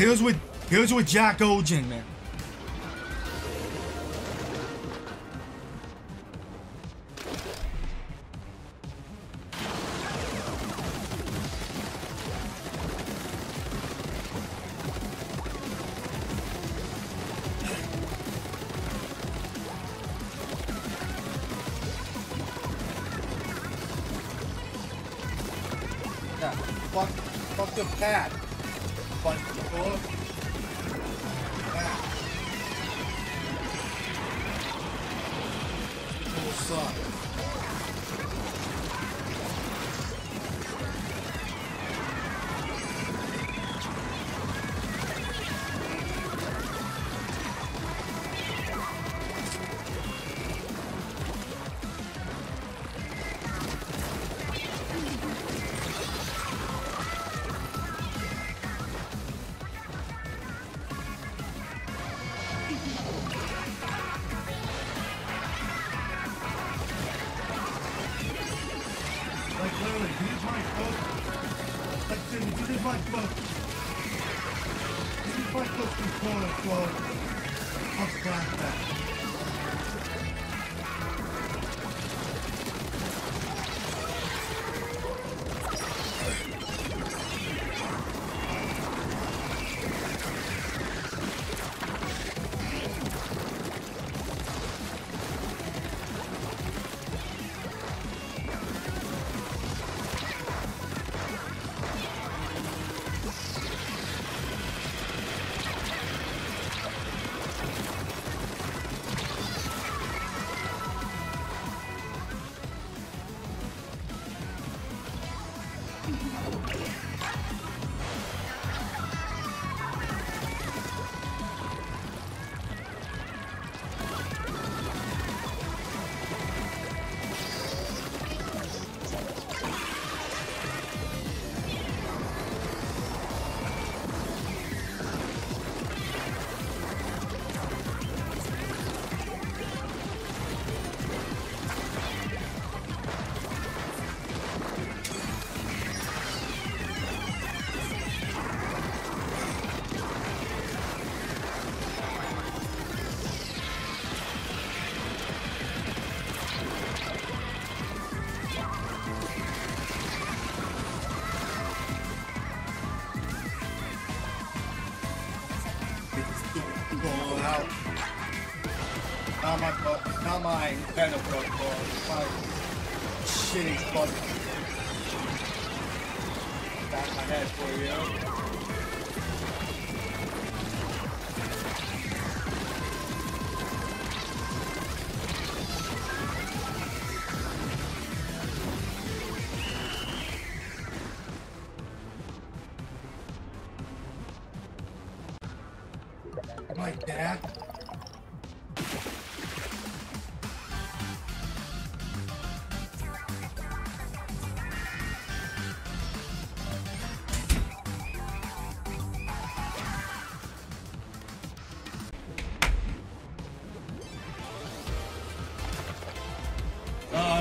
Here's with here's with Jack Ogen, man.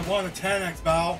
want a 10x bow.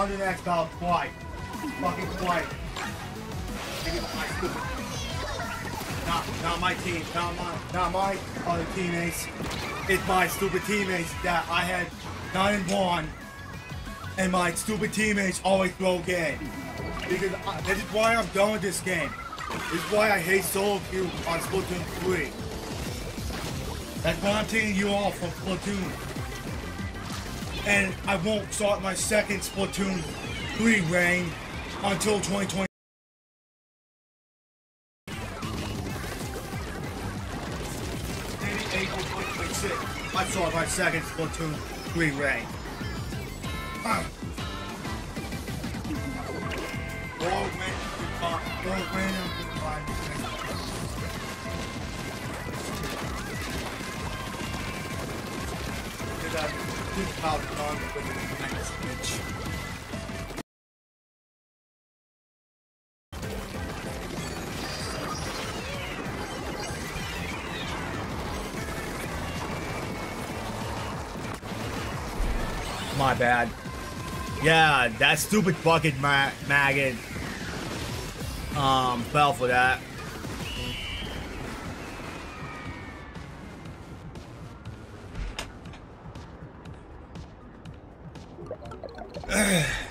100x battle twice. Fucking stupid. Not, not my team, not my, not my other teammates. It's my stupid teammates that I had 9 and 1, and my stupid teammates always throw game. Because I, this is why I'm done with this game. This is why I hate solo queue on Splatoon 3. That's why I'm taking you off from Splatoon. And I won't start my second Splatoon 3 reign until 2020. April 2026. I start my second Splatoon 3 reign. Ah. Random to Pile on with the next bitch. My bad. Yeah, that stupid bucket ma maggot. Um, fell for that. Fuck,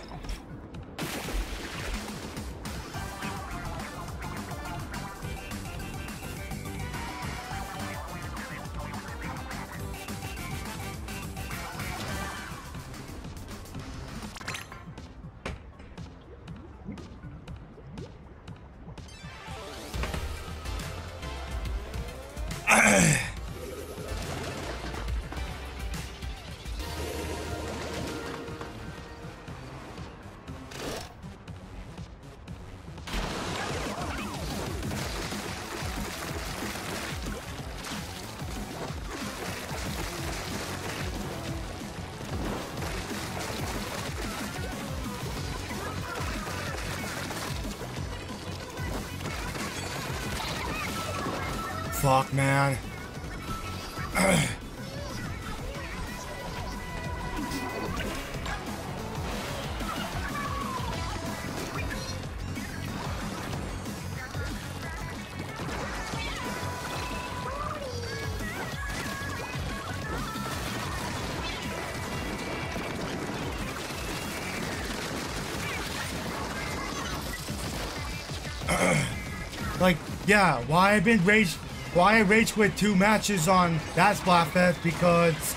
yeah, why I've been rage, why I rage quit two matches on that Splatfest because,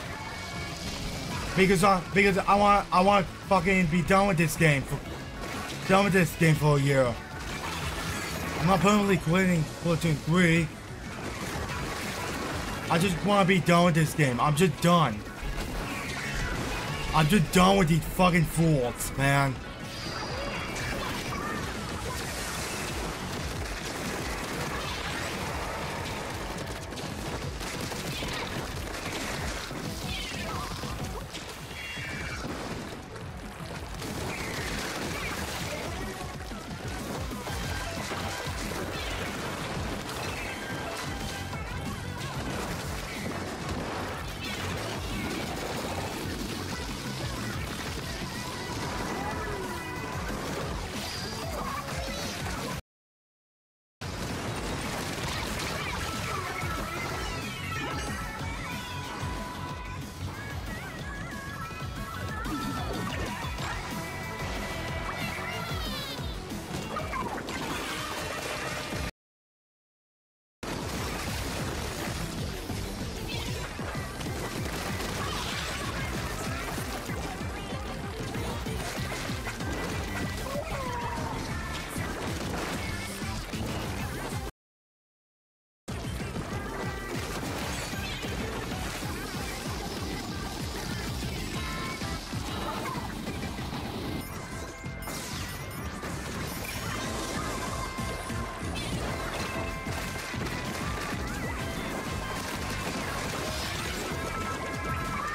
because I, because I want, I want fucking be done with this game, for, done with this game for a year. I'm not permanently quitting Splatoon 3. I just want to be done with this game. I'm just done. I'm just done with these fucking fools, man.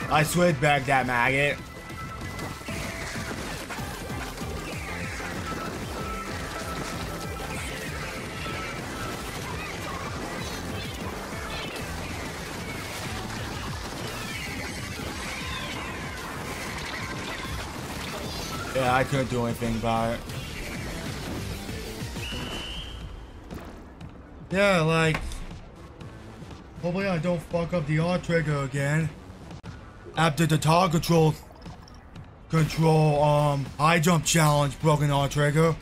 I switch back that maggot. Yeah, I couldn't do anything about it. Yeah, like... Hopefully I don't fuck up the R trigger again. After the target control... Control, um, high jump challenge broken R trigger.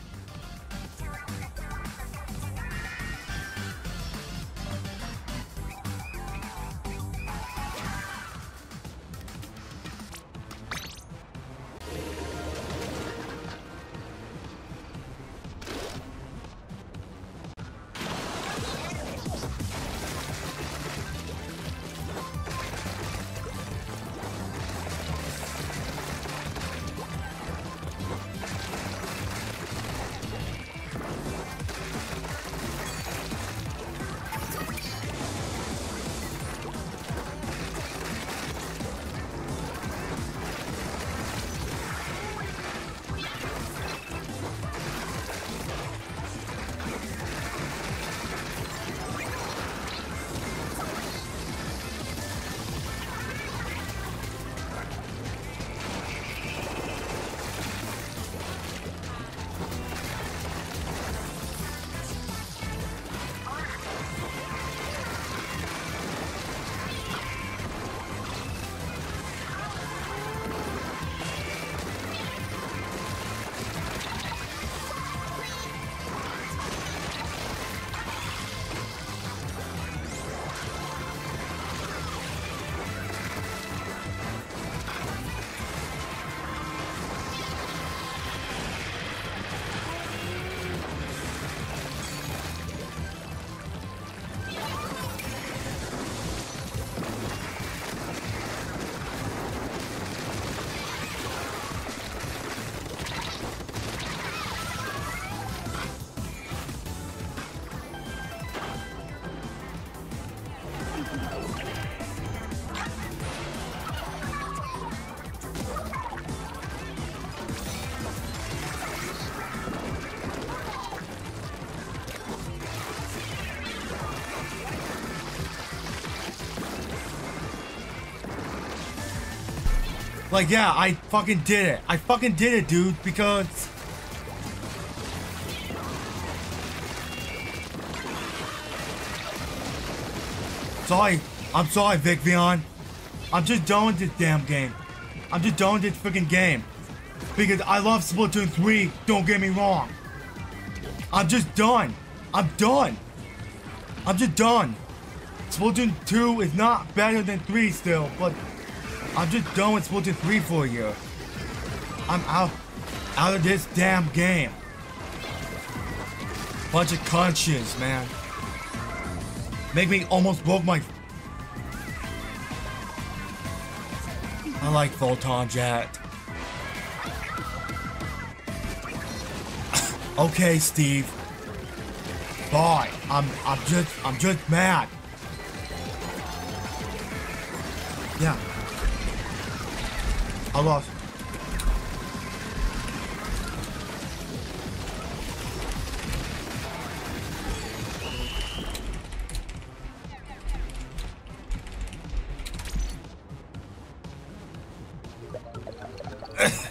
Like, yeah, I fucking did it. I fucking did it, dude, because... Sorry. I'm sorry, Vic Vion. I'm just done with this damn game. I'm just done with this freaking game. Because I love Splatoon 3, don't get me wrong. I'm just done. I'm done. I'm just done. Splatoon 2 is not better than 3 still, but I'm just done with Splatoon 3 for a year. I'm out, out of this damn game. Bunch of conscience, man. Make me almost broke my... I like Photon Jet. okay, Steve. Bye. I'm I'm just I'm just mad. Yeah. I lost.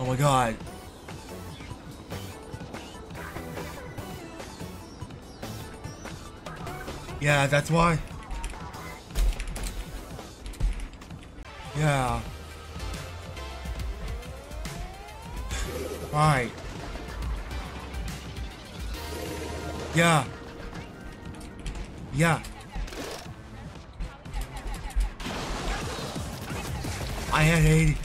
oh my god. Yeah, that's why. Right. Yeah. Yeah. I had 80.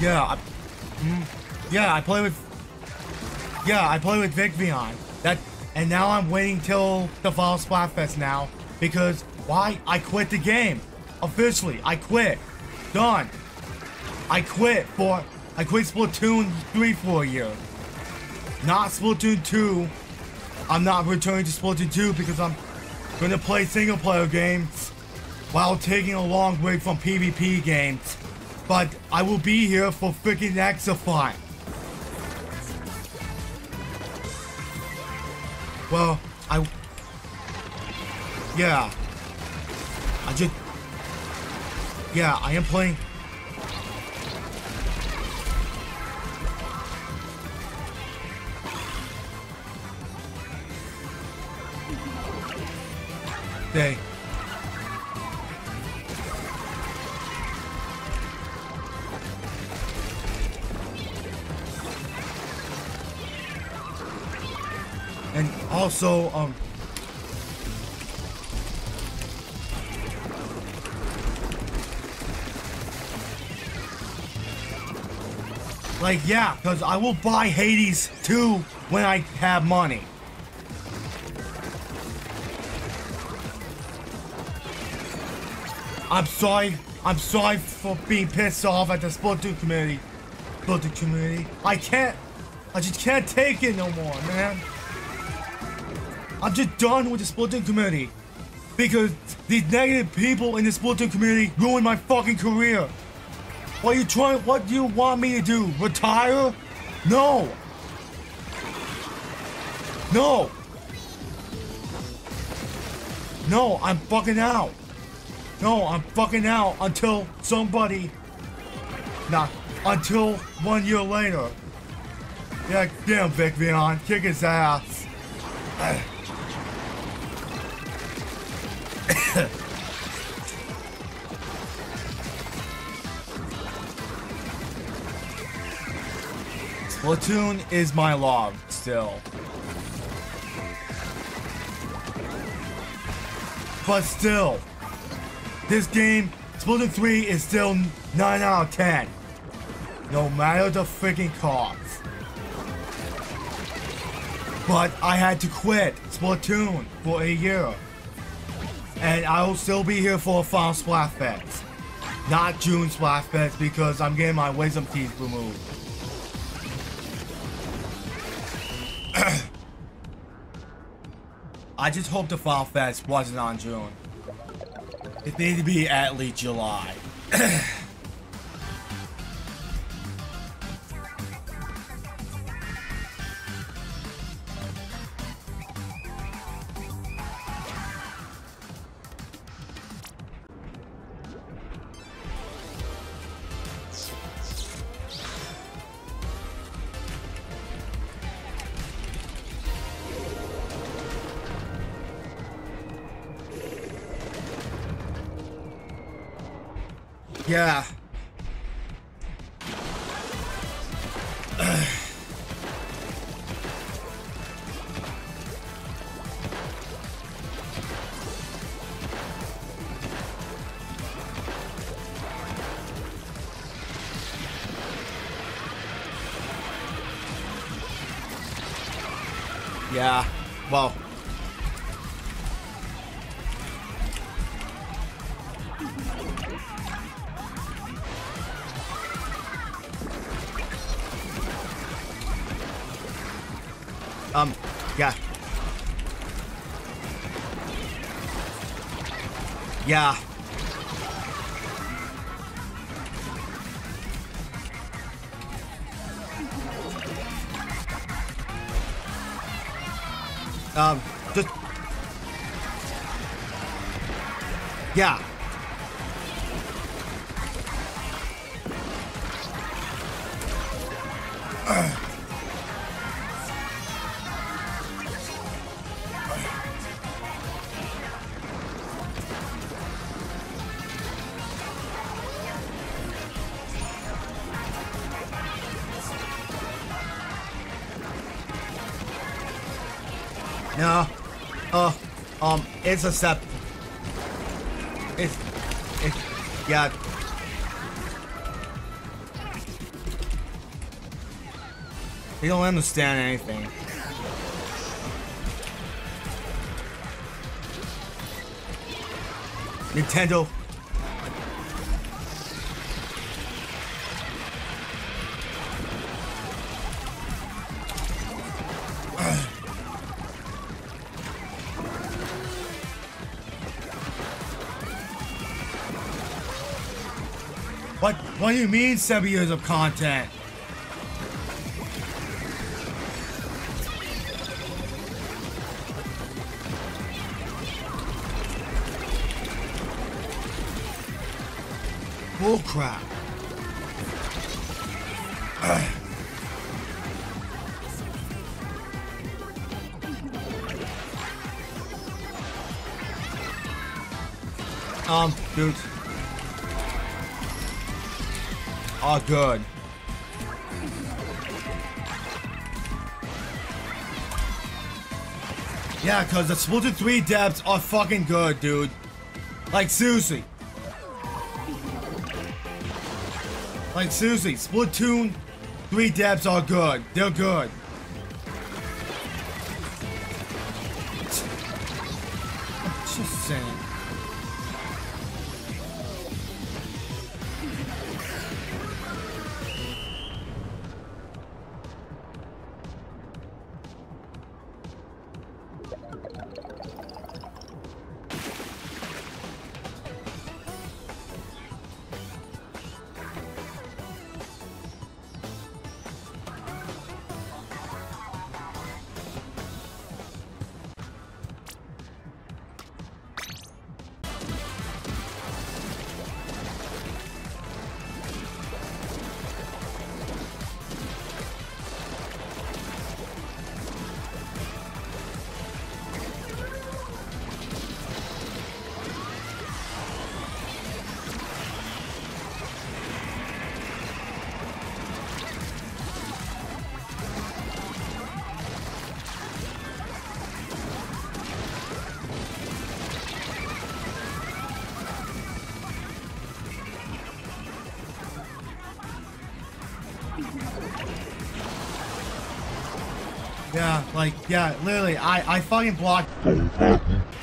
yeah, I, mm, yeah, I play with yeah, I play with Vic Vion. That and now I'm waiting till the fall Splatfest now because why? I quit the game. Officially, I quit. Done. I quit for I quit Splatoon 3 for a year. Not Splatoon 2. I'm not returning to Splatoon 2 because I'm gonna play single player games while taking a long break from PvP games. But I will be here for freaking Exafine. Well, I. Yeah. Yeah, I am playing. Day. And also, um, like, yeah, because I will buy Hades 2 when I have money. I'm sorry. I'm sorry for being pissed off at the Splatoon community. Splatoon community. I can't. I just can't take it no more, man. I'm just done with the Splatoon community. Because these negative people in the Splatoon community ruined my fucking career. What are you trying? What do you want me to do? Retire? No. No. No, I'm fucking out. No, I'm fucking out until somebody. Nah, until one year later. Yeah, damn Vic Vion, kick his ass. Splatoon is my log still. But still, this game, Splatoon 3 is still 9 out of 10. No matter the freaking cost. But I had to quit Splatoon for a year. And I will still be here for a final Splatfest. Not June Splatfest because I'm getting my wisdom teeth removed. I just hope the Final Fest wasn't on June. It needed to be at least July. Yeah. Yeah. Well. Um, yeah. Yeah. Um, just... Yeah. No. it's a step. It's, it's, yeah. They don't understand anything. Nintendo. What do you mean seven years of content? Bullcrap. Um, dude. Oh, good. Yeah, because the Splatoon 3 depths are fucking good, dude. Like, seriously. Like, seriously, Splatoon 3 depths are good. They're good. Yeah, like, yeah, literally, I, I fucking blocked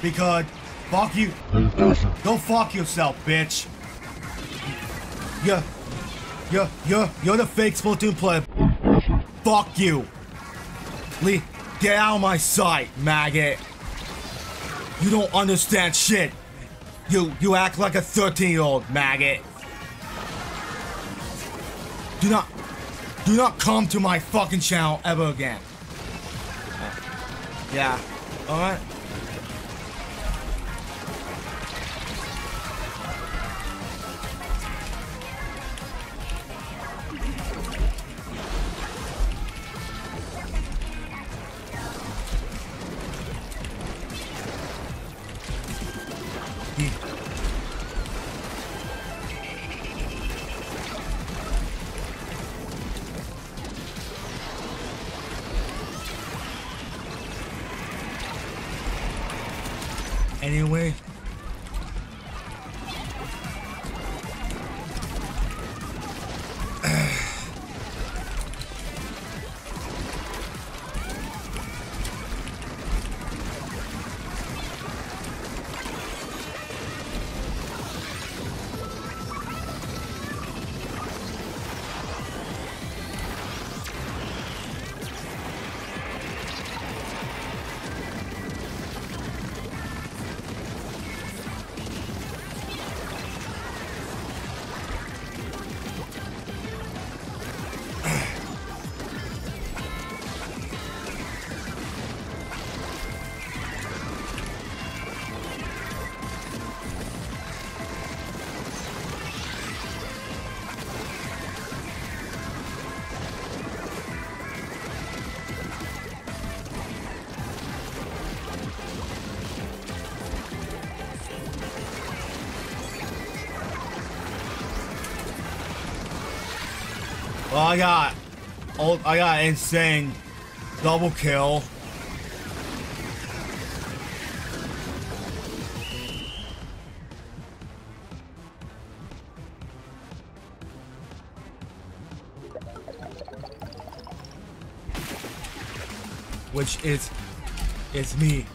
because fuck you. Go fuck yourself, bitch. Yeah, yeah, yeah, you're the fake Splatoon player. Fuck you. Lee, get out of my sight, maggot. You don't understand shit. You, you act like a 13 year old, maggot. Do not, do not come to my fucking channel ever again. Yeah. Alright. I got, oh, I got insane double kill. Which is, it's me.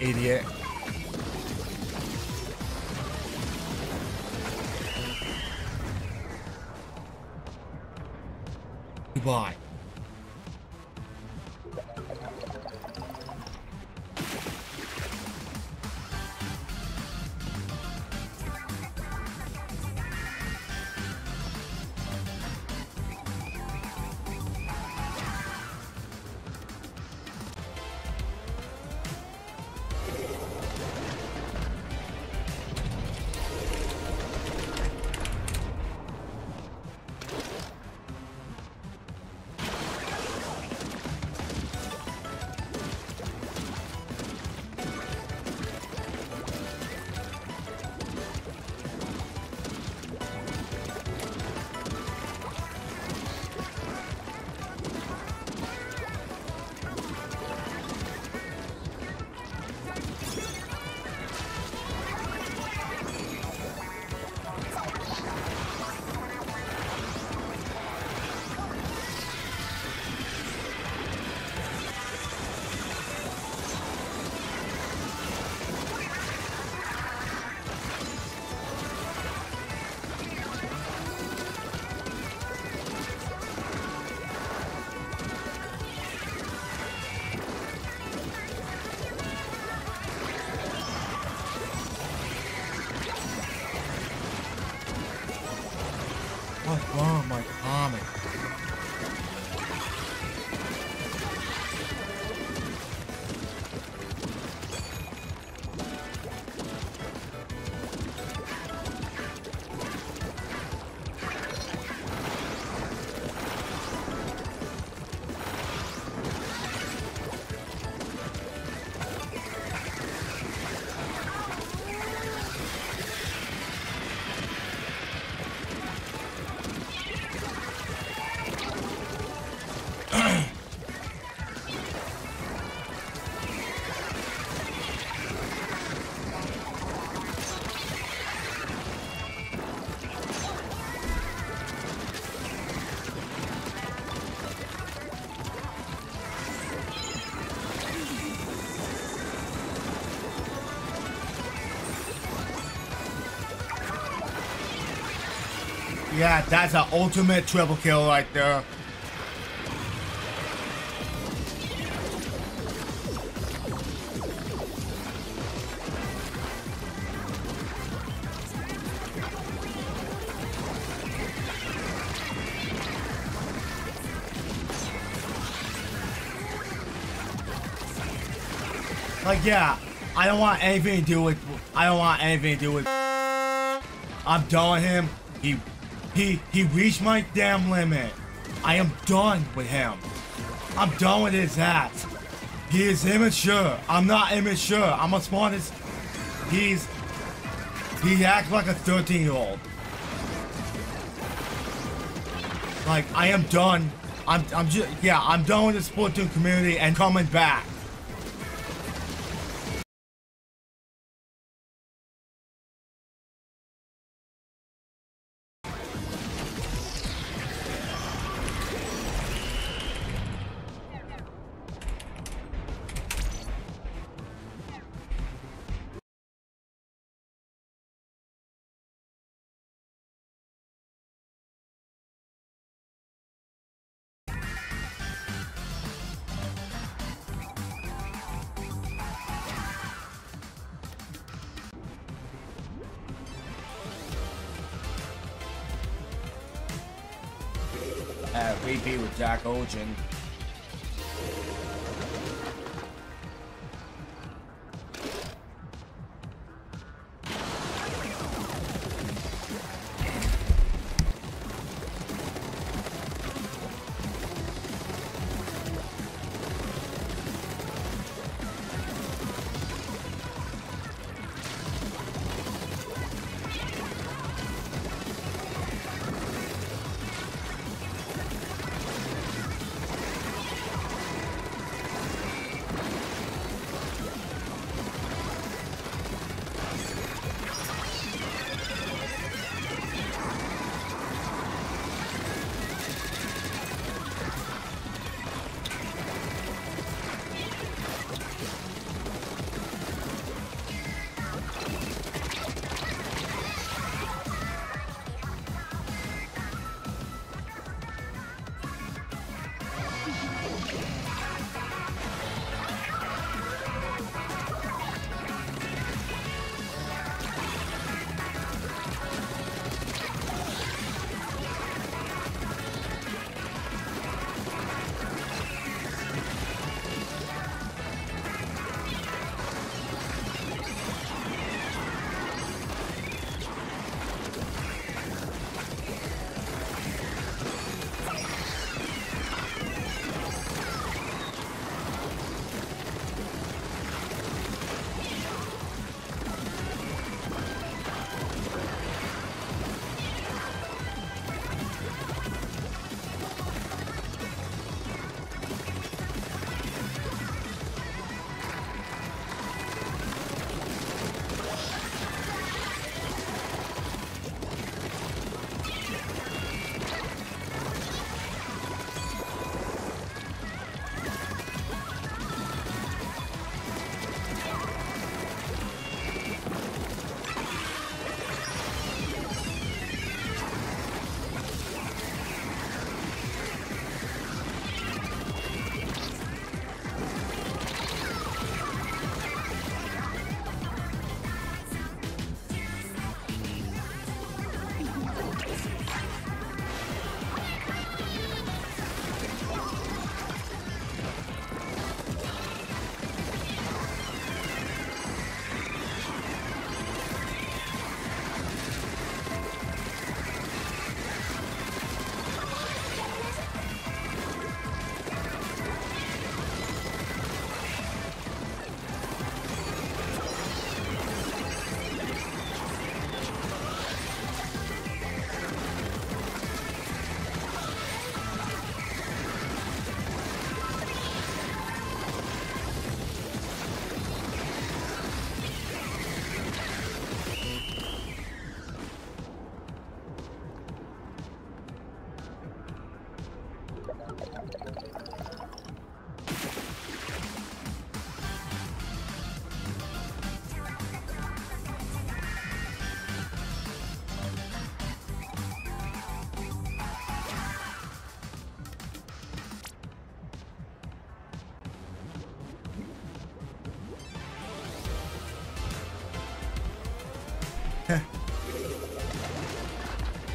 Idiot. Goodbye. Yeah, that's an ultimate triple kill right there. Like, yeah, I don't want anything to do with. I don't want anything to do with. I'm with him. He, he, he reached my damn limit. I am done with him. I'm done with his act. He is immature. I'm not immature. I'm a smartest. He's. He acts like a 13 year old. Like I am done. I'm. I'm just. Yeah. I'm done with the Splatoon community and coming back. Uh, repeat with Jack Ogen.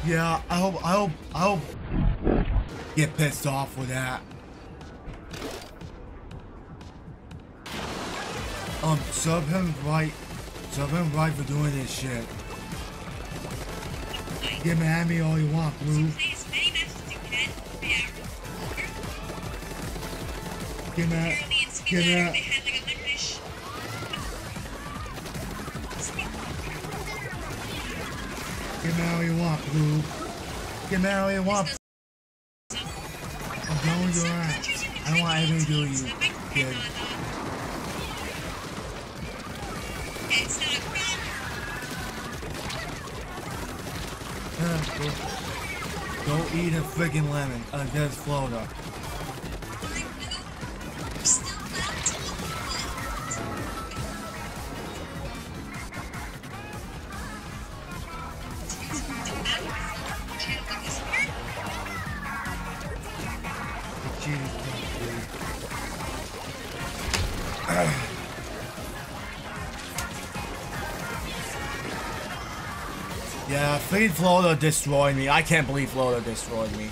Yeah, I hope, I hope, I hope. Get pissed off with that. Um, sub him right. Sub him right for doing this shit. Get mad at me all you want, Blue. Get mad. Get mad. Want, Blue. Get want. I'm to your ass. I don't want anything to do with you, kid. Don't eat a freaking lemon. Uh, that's Florida. Freaking Florida destroyed me. I can't believe Florida destroyed me.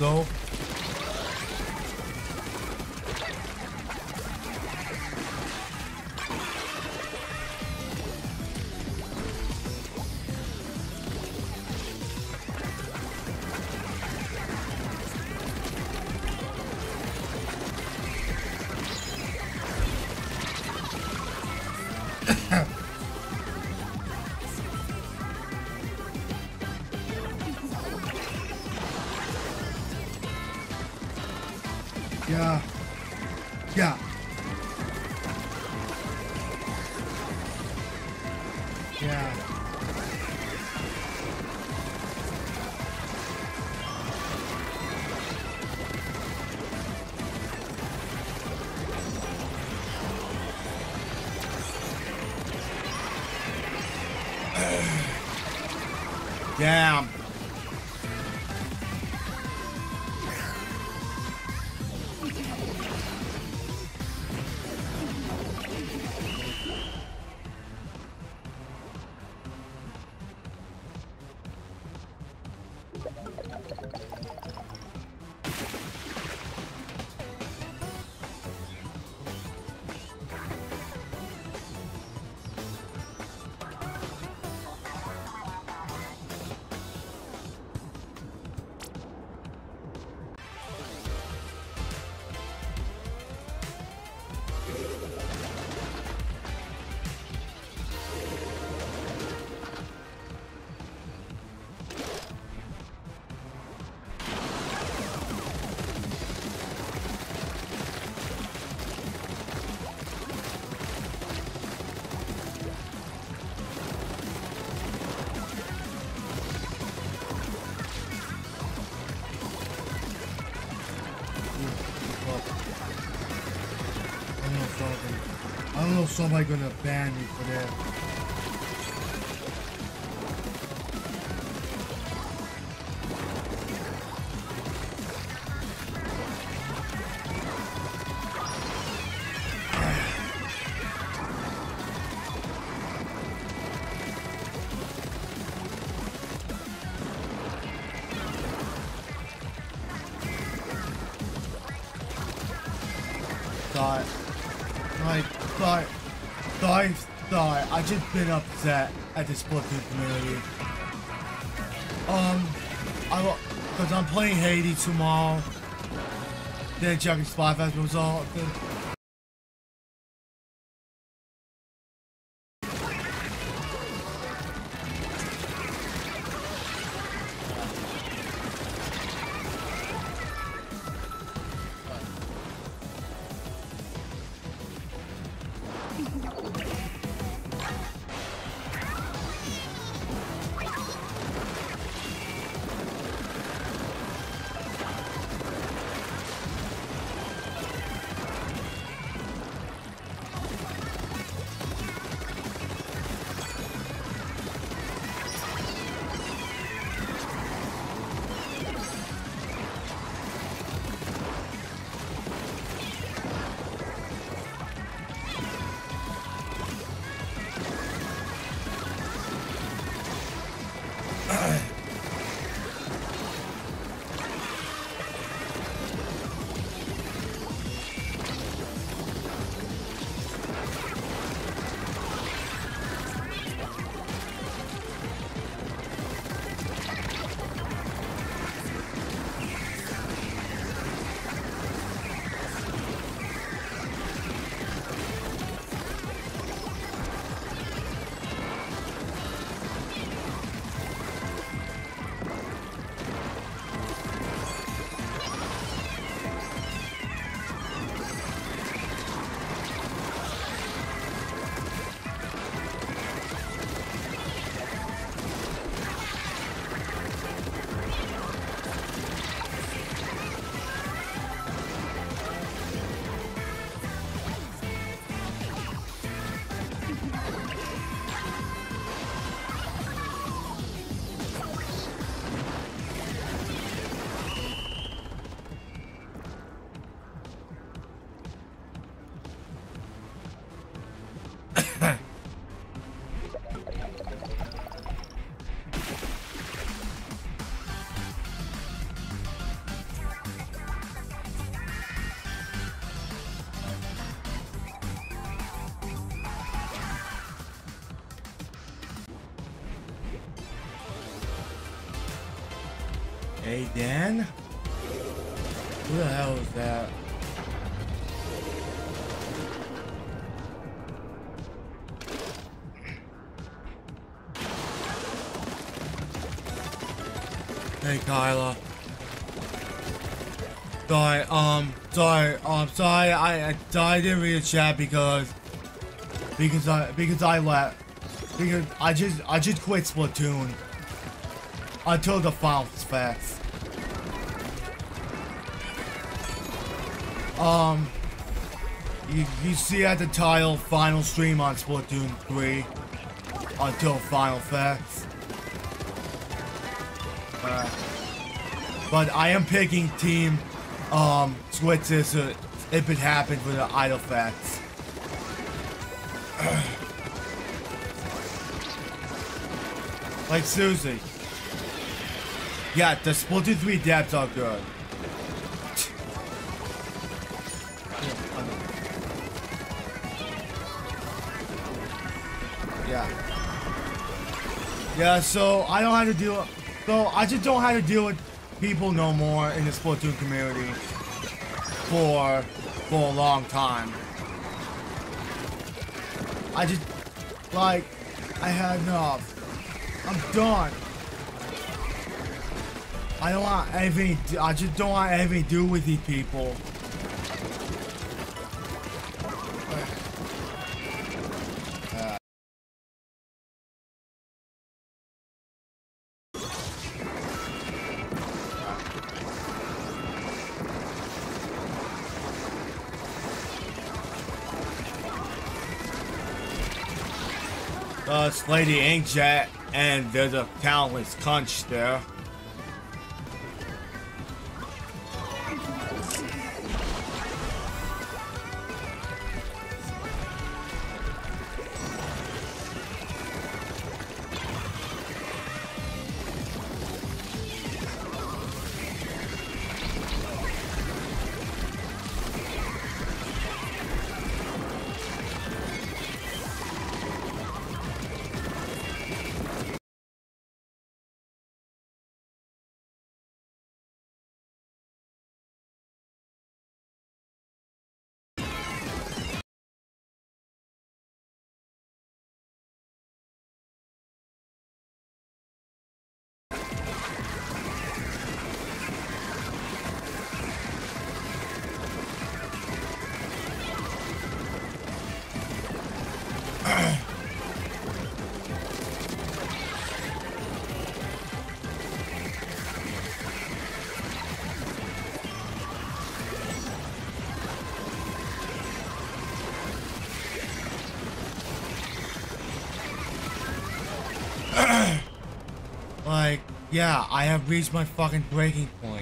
Yeah, somebody, gonna ban me for that. Just been upset at the Splatoon community. Um, I because I'm playing Haiti tomorrow. Then checking Spy Festival result. Dan? Who the hell is that? Hey, Kyla. Sorry, um, sorry, um, sorry, I, I, I didn't read the chat because, because I, because I left, because I just, I just quit Splatoon until the final facts. Um, you, you see at the title, final stream on Splatoon 3 until final facts. Uh, but I am picking team um Switzerland uh, if it happened for the idle facts. like Susie. Yeah, the Splatoon 3 depths are good. Yeah, so I don't have to deal so I just don't have to deal with people no more in the Splatoon community for for a long time. I just like I had enough. I'm done. I don't want anything. I just don't want anything to do with these people. Lady Inkjet, and there's a countless conch there. Yeah, I have reached my fucking breaking point.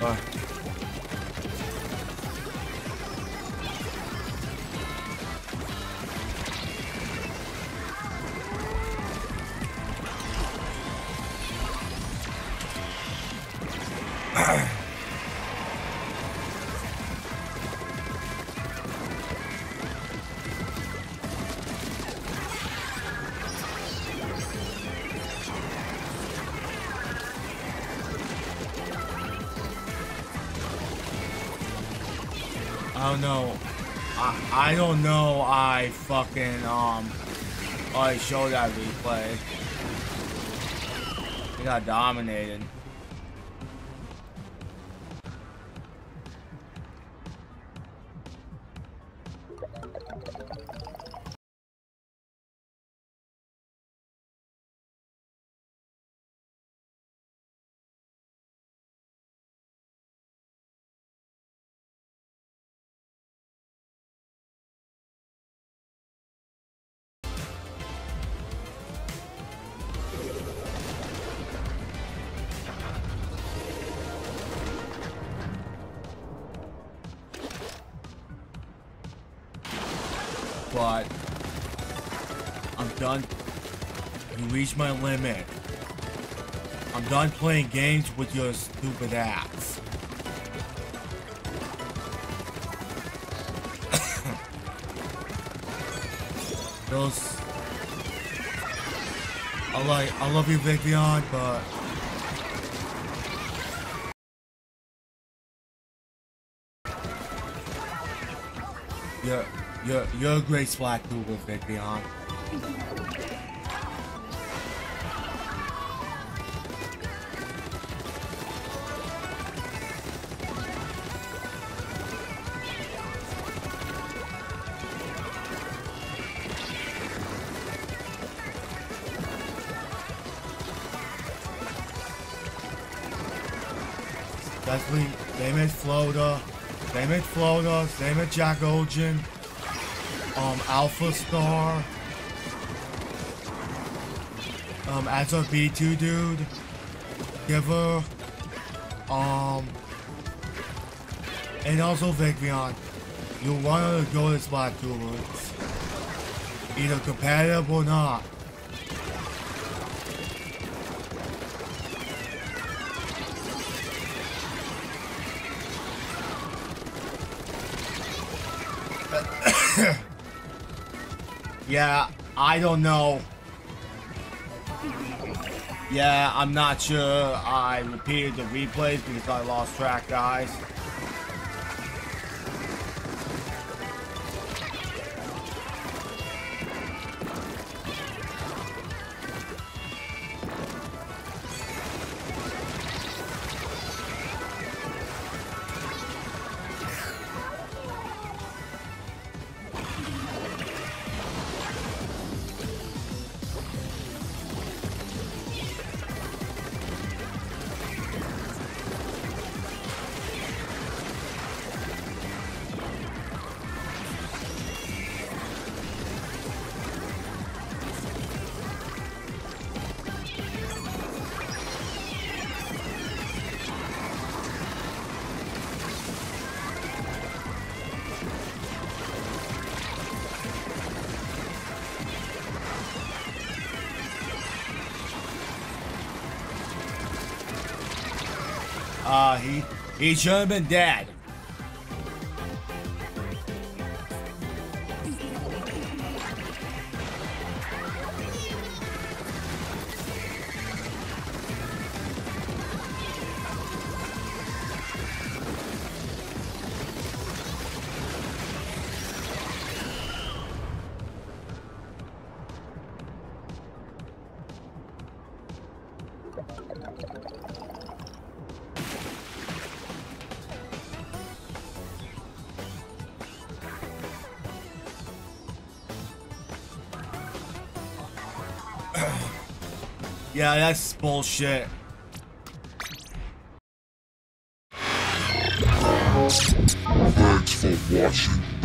哎 don't know. I fucking um. I showed that replay. He got dominated. Reached my limit. I'm done playing games with your stupid ass. Those. I like. I love you, Vivian, but. You're, you're, you're a great splat Google, Vivian. Definitely, they made Floater, they made Floater, they made Jack Ogen, um, Alpha Star, um, as a B2 dude, Giver, um, and also Vivian. You want to go to Splatoon, it's either competitive or not. Yeah, I don't know. Yeah, I'm not sure. I repeated the replays because I lost track, guys. He he should have Yeah, that's bullshit. Thanks for watching